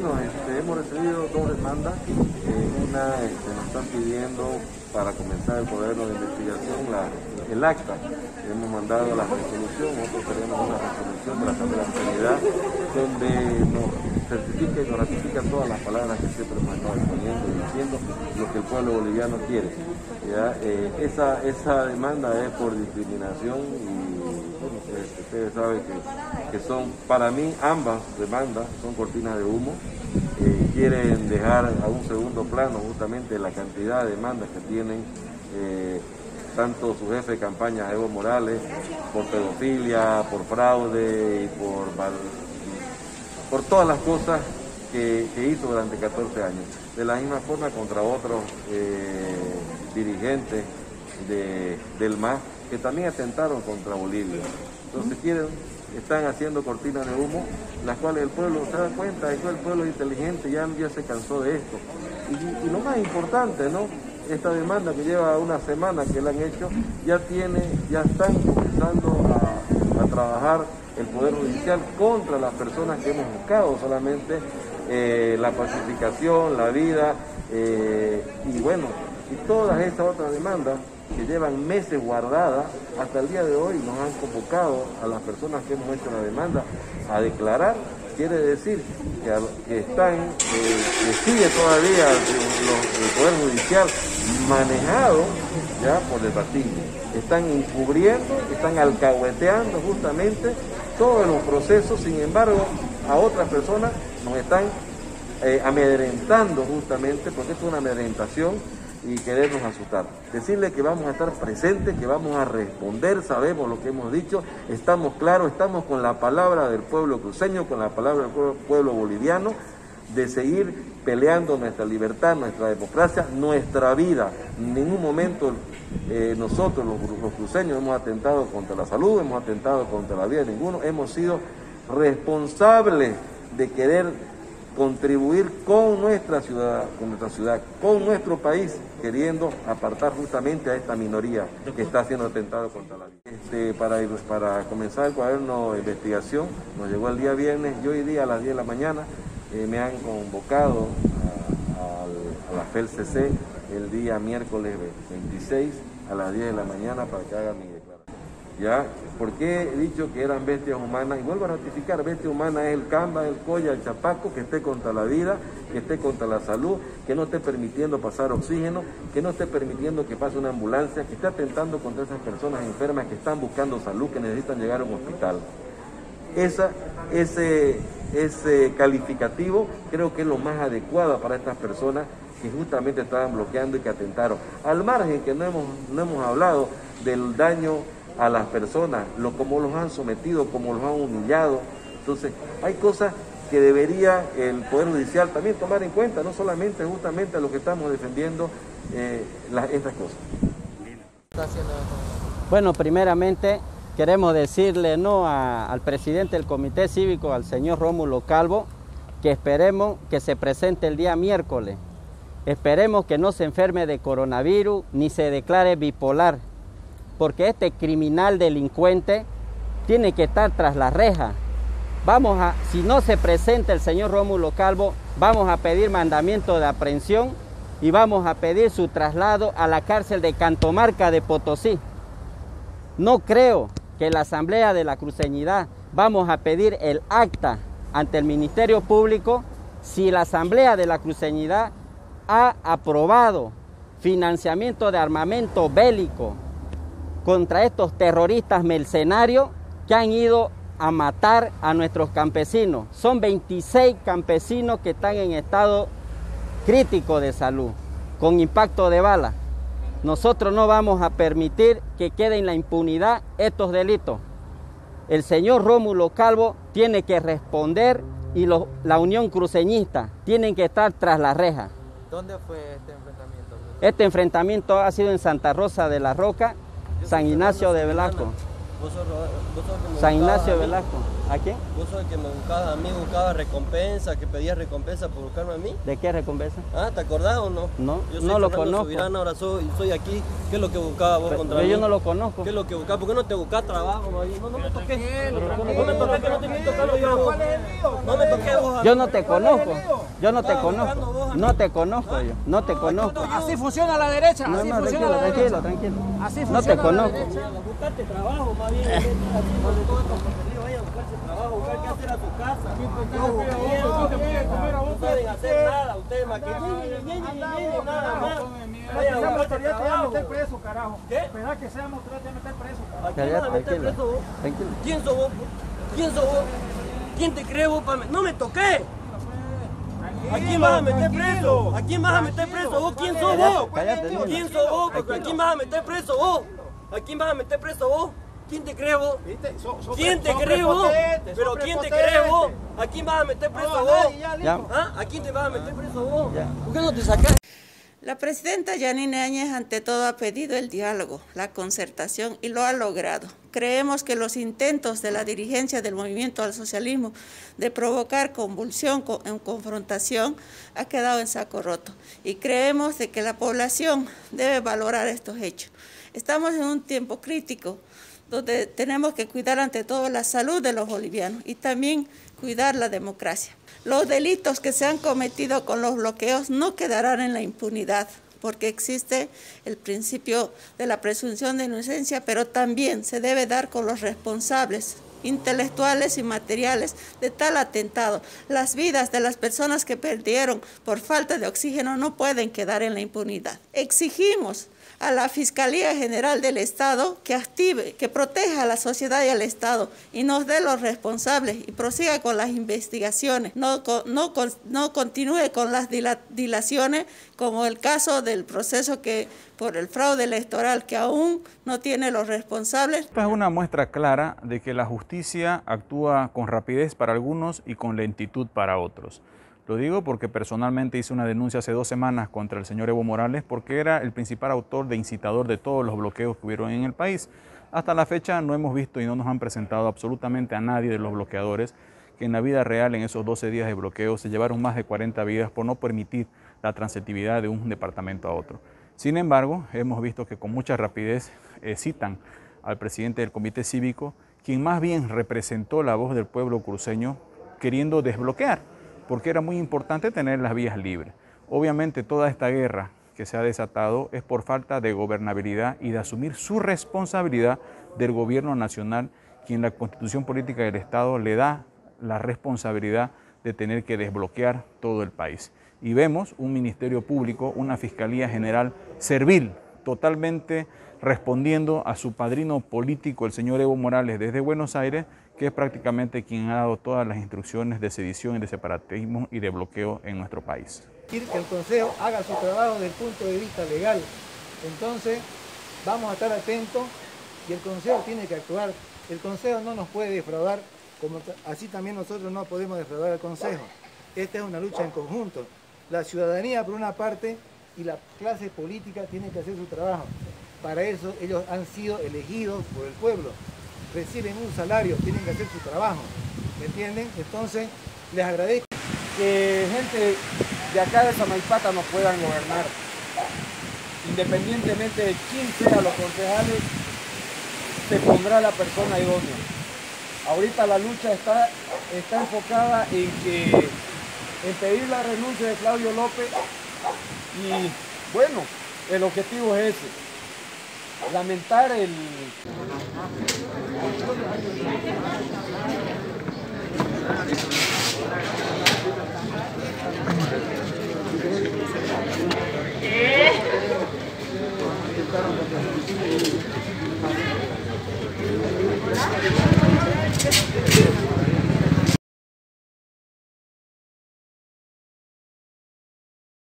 bueno, este, hemos recibido dos demandas. Eh, una este, nos están pidiendo para comenzar el cuaderno de investigación el acta. Hemos mandado la resolución, nosotros tenemos una resolución de la Asamblea de Sanidad donde nos certifica y nos ratifica todas las palabras que siempre hemos estado exponiendo y diciendo lo que el pueblo boliviano quiere. Eh, esa, esa demanda es por discriminación y ustedes saben que, son, para mí, ambas demandas son cortinas de humo. Eh, quieren dejar a un segundo plano justamente la cantidad de demandas que tienen eh, tanto su jefe de campaña, Evo Morales, por pedofilia, por fraude y por, por todas las cosas que, hizo durante 14 años. De la misma forma contra otros eh, dirigentes del MAS que también atentaron contra Bolivia. Entonces quieren, están haciendo cortinas de humo, las cuales el pueblo se da cuenta, el pueblo inteligente ya, ya se cansó de esto. Y, lo más importante, ¿no? Esta demanda que lleva una semana que la han hecho, ya tiene, ya están comenzando a, trabajar el Poder Judicial contra las personas que hemos buscado solamente eh, la pacificación, la vida, eh, y bueno, y todas estas otras demandas que llevan meses guardadas, hasta el día de hoy nos han convocado a las personas que hemos hecho la demanda a declarar. Quiere decir que, están, eh, que sigue todavía el, Poder Judicial manejado ya por el partido. Están encubriendo, están alcahueteando justamente todos los procesos, sin embargo, a otras personas nos están eh, amedrentando justamente, porque es una amedrentación y querernos asustar. Decirle que vamos a estar presentes, que vamos a responder, sabemos lo que hemos dicho, estamos claros, estamos con la palabra del pueblo cruceño, con la palabra del pueblo boliviano, de seguir peleando nuestra libertad, nuestra democracia, nuestra vida. En ningún momento eh, nosotros, los, los cruceños, hemos atentado contra la salud, hemos atentado contra la vida de ninguno, hemos sido responsables de querer contribuir con nuestra ciudad, con nuestra ciudad, con nuestro país, queriendo apartar justamente a esta minoría que está siendo atentado contra la vida. Este, para, para comenzar el cuaderno de investigación, nos llegó el día viernes y hoy día a las 10 de la mañana eh, me han convocado a, a la FELCC el día miércoles 26 a las 10 de la mañana para que haga mi declaración. ¿Ya? ¿Por qué he dicho que eran bestias humanas? Y vuelvo a ratificar, bestia humana es el camba, el colla, el chapaco, que esté contra la vida, que esté contra la salud, que no esté permitiendo pasar oxígeno, que no esté permitiendo que pase una ambulancia, que esté atentando contra esas personas enfermas que están buscando salud, que necesitan llegar a un hospital. Esa, ese, ese calificativo creo que es lo más adecuado para estas personas que justamente estaban bloqueando y que atentaron. Al margen que no hemos, no hemos hablado del daño a las personas, lo, como los han sometido, como los han humillado. Entonces, hay cosas que debería el Poder Judicial también tomar en cuenta, no solamente justamente a lo que estamos defendiendo eh, estas cosas. Bueno, primeramente queremos decirle no al presidente del Comité Cívico, al señor Rómulo Calvo, que esperemos que se presente el día miércoles. Esperemos que no se enferme de coronavirus ni se declare bipolar, porque este criminal delincuente tiene que estar tras la reja. Vamos a, si no se presenta el señor Rómulo Calvo, vamos a pedir mandamiento de aprehensión y vamos a pedir su traslado a la cárcel de Cantomarca de Potosí. No creo que la Asamblea de la Cruceñidad vamos a pedir el acta ante el Ministerio Público si la Asamblea de la Cruceñidad ha aprobado financiamiento de armamento bélico contra estos terroristas mercenarios que han ido a matar a nuestros campesinos. Son 26 campesinos que están en estado crítico de salud, con impacto de bala. Nosotros no vamos a permitir que queden en la impunidad estos delitos. El señor Rómulo Calvo tiene que responder y la Unión Cruceñista tienen que estar tras la reja. ¿Dónde fue este enfrentamiento? Este enfrentamiento ha sido en Santa Rosa de la Roca, San Ignacio de Velasco. Vos sos, vos sos que me San buscabas Ignacio mí. Velasco. ¿A quién? Vos sos el que me buscabas a mí, buscabas recompensa, que pedías recompensa por buscarme a mí. ¿De qué recompensa? Ah, ¿te acordás o no? No, yo no lo conozco. Subirán, ahora soy, soy aquí. ¿Qué es lo que buscaba vos Pero contra yo mí? no lo conozco. ¿Qué es lo que buscaba? ¿Por qué no te buscás trabajo? No, no me toques. No me toques, que no te estoy tocando yo. No me toques vos. Yo no te conozco. Yo no te conozco. No te conozco yo. No te conozco. Así funciona la derecha, No, así no, funciona tranquilo, la tranquilo, derecha. tranquilo. Así No te funciona la conozco. derecha. Buscate trabajo, más bien. Así, cuando todo esto contenido, vaya a buscarse trabajo, buscar qué carajo. Espera que seamos tres de meter preso. ¿A quién vas a meter Tranquilo. preso vos? Tranquilo. ¿Quién sos vos? ¿Quién sos vos? ¿Quién te cree vos para ¡No me toqué! ¿A quién vas a meter preso? ¿A quién vas a meter preso vos? ¿Quién sos vos? ¿Quién sos vos? ¿A quién vas a meter preso vos? ¿A quién vas a meter preso vos? ¿Quién te cree vos? ¿Quién te cree vos? ¿Pero quién te cree vos? ¿A quién vas a meter preso vos? ¿Ah? ¿A quién te vas a meter preso vos? ¿Por qué no te sacas? La presidenta Yanine Áñez ante todo ha pedido el diálogo, la concertación y lo ha logrado. Creemos que los intentos de la dirigencia del movimiento al socialismo de provocar convulsión co- en confrontación ha quedado en saco roto y creemos de que la población debe valorar estos hechos. Estamos en un tiempo crítico donde tenemos que cuidar ante todo la salud de los bolivianos y también cuidar la democracia. Los delitos que se han cometido con los bloqueos no quedarán en la impunidad, porque existe el principio de la presunción de inocencia, pero también se debe dar con los responsables intelectuales y materiales de tal atentado. Las vidas de las personas que perdieron por falta de oxígeno no pueden quedar en la impunidad. Exigimos a la Fiscalía General del Estado que active, que proteja a la sociedad y al Estado y nos dé los responsables y prosiga con las investigaciones, no, no, no continúe con las dila- dilaciones como el caso del proceso que por el fraude electoral que aún no tiene los responsables. Esta es una muestra clara de que la justicia actúa con rapidez para algunos y con lentitud para otros. Lo digo porque personalmente hice una denuncia hace dos semanas contra el señor Evo Morales porque era el principal autor de incitador de todos los bloqueos que hubieron en el país. Hasta la fecha no hemos visto y no nos han presentado absolutamente a nadie de los bloqueadores que en la vida real en esos 12 días de bloqueo se llevaron más de 40 vidas por no permitir la transitividad de un departamento a otro. Sin embargo, hemos visto que con mucha rapidez eh, citan al presidente del comité cívico, quien más bien representó la voz del pueblo cruceño queriendo desbloquear, porque era muy importante tener las vías libres. Obviamente toda esta guerra que se ha desatado es por falta de gobernabilidad y de asumir su responsabilidad del gobierno nacional, quien la constitución política del Estado le da la responsabilidad de tener que desbloquear todo el país. Y vemos un Ministerio Público, una Fiscalía General servil, totalmente respondiendo a su padrino político, el señor Evo Morales, desde Buenos Aires, que es prácticamente quien ha dado todas las instrucciones de sedición y de separatismo y de bloqueo en nuestro país. que el Consejo haga su trabajo desde el punto de vista legal. Entonces, vamos a estar atentos y el Consejo tiene que actuar. El Consejo no nos puede defraudar, como así también nosotros no podemos defraudar al Consejo. Esta es una lucha en conjunto. La ciudadanía, por una parte, y la clase política tienen que hacer su trabajo. Para eso ellos han sido elegidos por el pueblo. Reciben un salario, tienen que hacer su trabajo. ¿Me entienden? Entonces, les agradezco que gente de acá de Samaipata nos puedan gobernar. Independientemente de quién sea los concejales, se pondrá la persona idónea. Ahorita la lucha está, está enfocada en que en pedir la renuncia de Claudio López y bueno, el objetivo es ese. Lamentar el, Thank you.